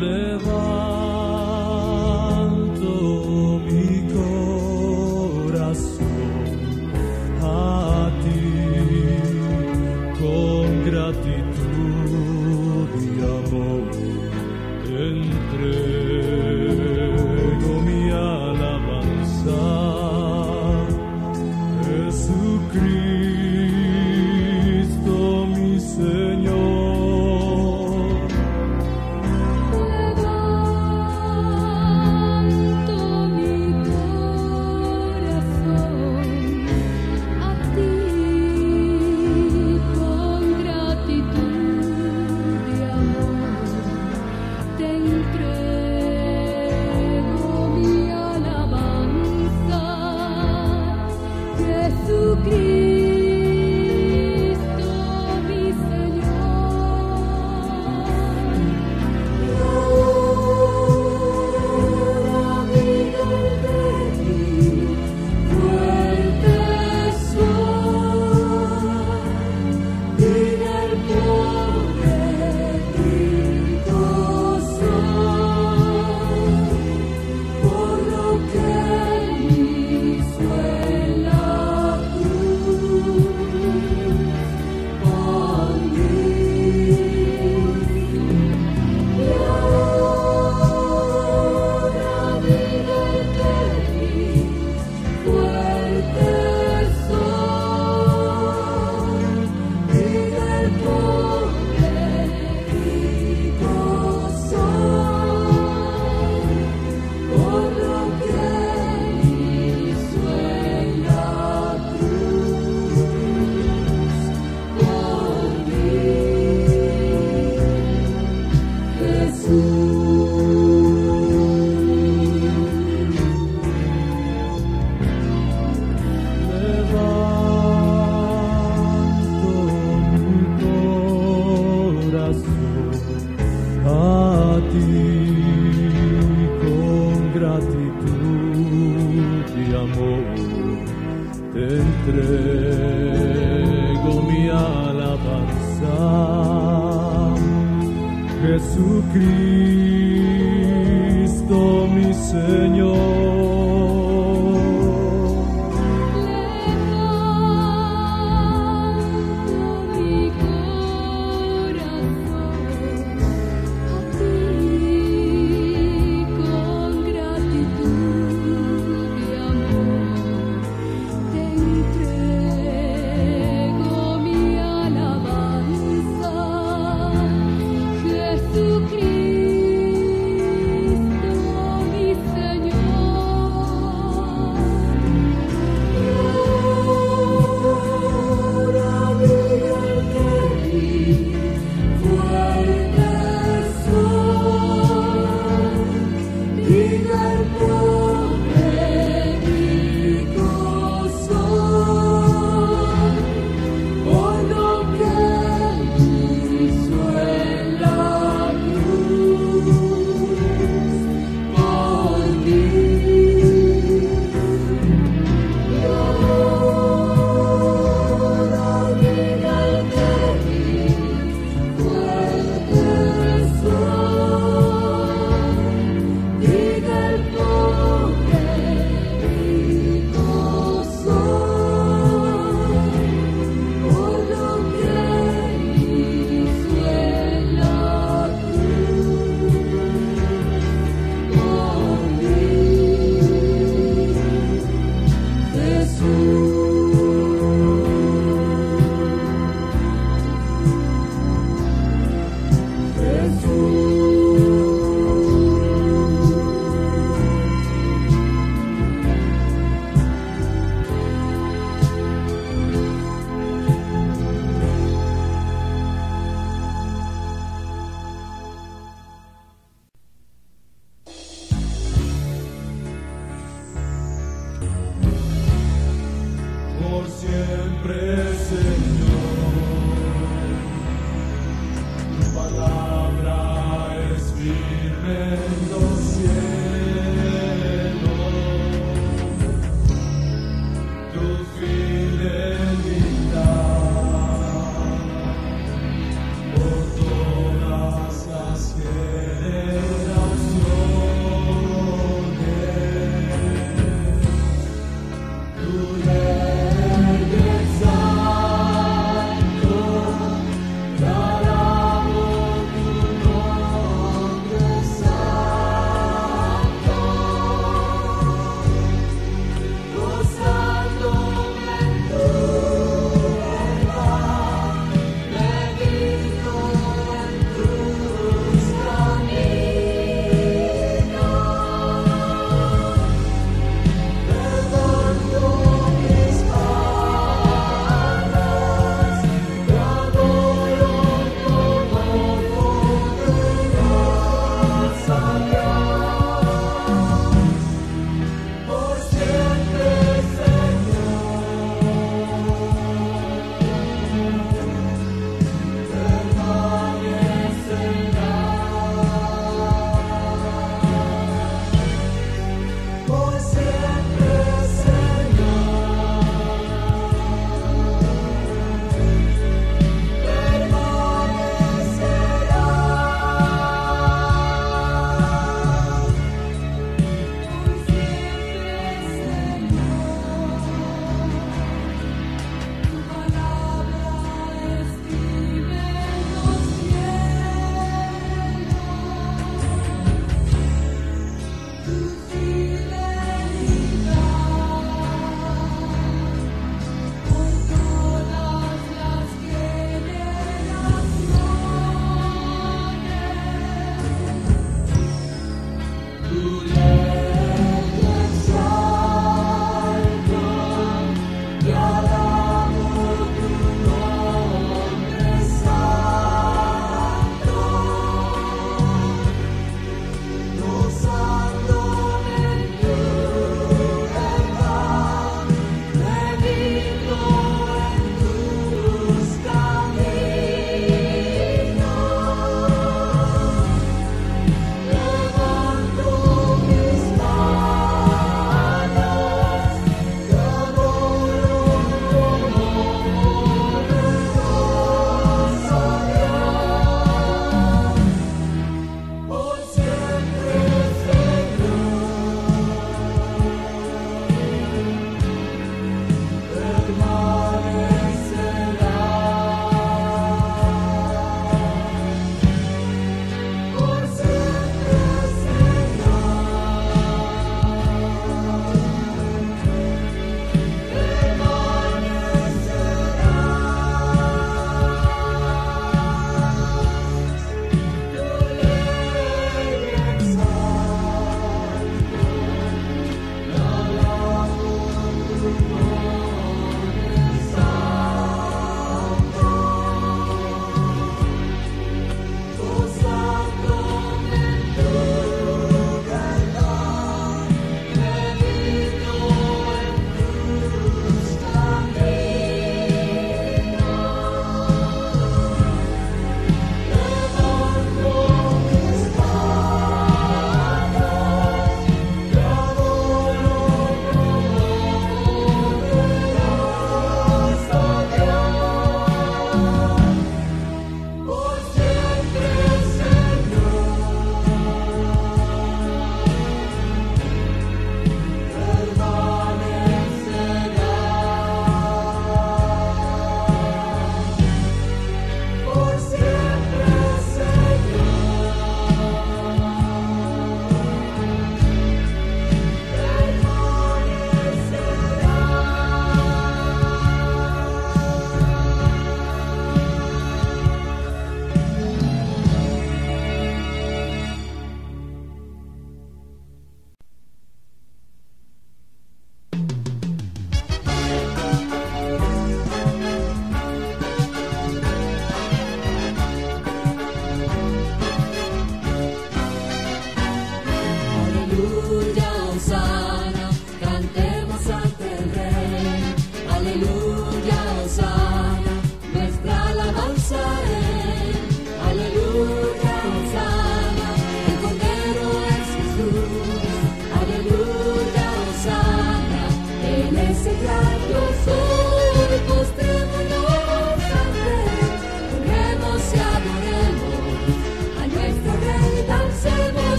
boulevard.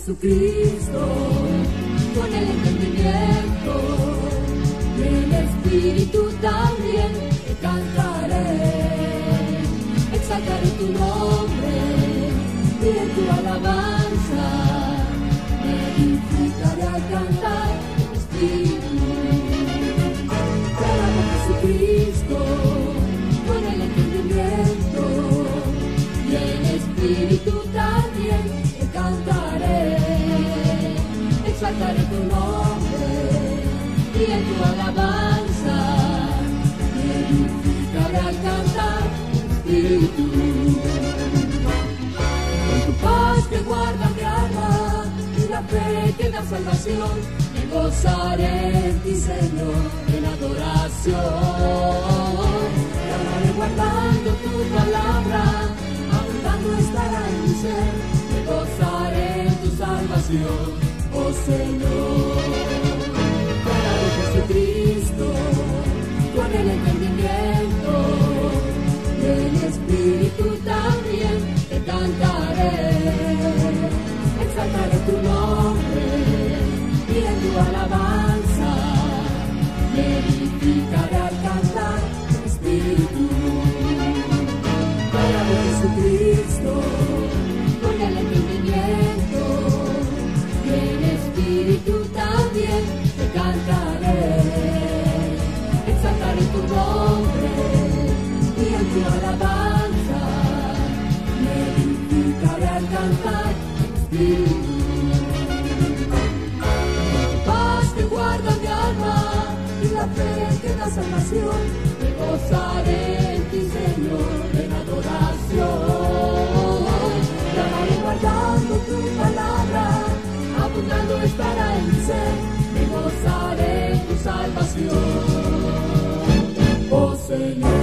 Jesucristo, con el entendimiento, el Espíritu también canta. tu nombre y en tu alabanza glorificaré al cantar tu espíritu. Con tu paz que guarda mi alma y la fe que da salvación, me gozaré en ti, Señor, en adoración. Te amaré guardando tu palabra, abundando estará en mi ser, me gozaré en tu salvación oh Señor, para Jesucristo, con el salvación y gozaré en ti, Señor, en adoración. Clamaré guardando tu palabra, apuntando estará en mi ser y gozaré en tu salvación. Oh Señor.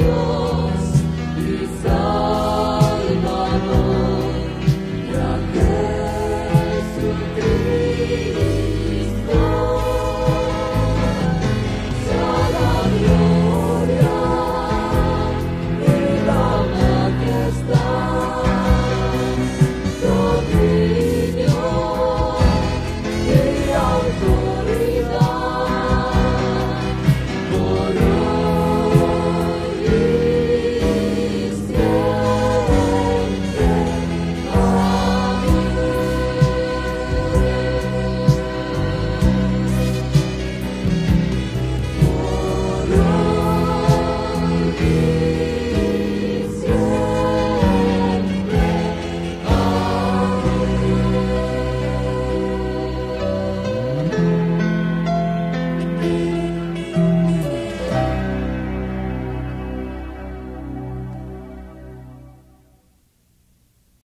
you.